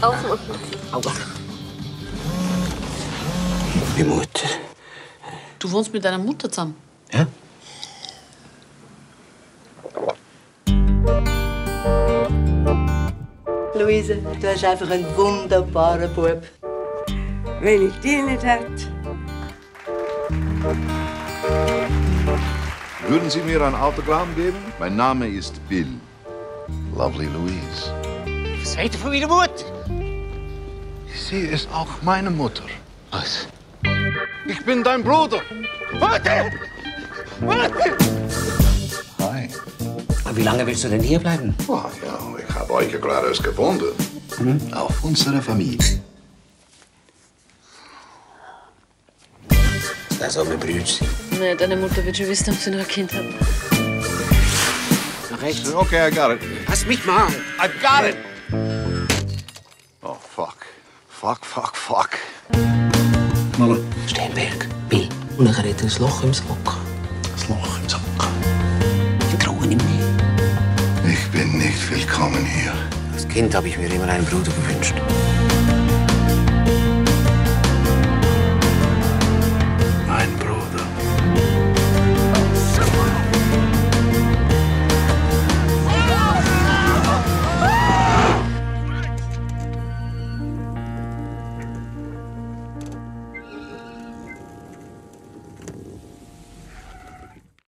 Aufmachen. Aua. Die Mutter. Du wohnst mit deiner Mutter zusammen. Ja? Luise, du hast einfach einen wunderbaren Bub. Wenn ich die nicht hätte. Würden Sie mir ein Autogramm geben? Mein Name ist Bill. Lovely Louise. Was seid ihr von meiner Mutter? Sie ist auch meine Mutter. Was? Ich bin dein Bruder. Mutter! Mutter! Hi. Wie lange willst du denn hier bleiben? Oh, ja, ich habe euch ja gerade erst gefunden. Auf unsere Familie. Also, wir brüder sind. Nee, deine Mutter wird schon wissen, ob sie noch ein Kind hat. Nach rechts. Okay, I got it. Lass mich mal. I've got it. Oh, fuck. Fuck, fuck, fuck. Mama. Steinberg. Bill. Und dann hat er ein Loch im Sack. Das Loch im Sack. Ich vertraue ihm nicht. Ich bin nicht willkommen hier. Als Kind habe ich mir immer einen Bruder gewünscht.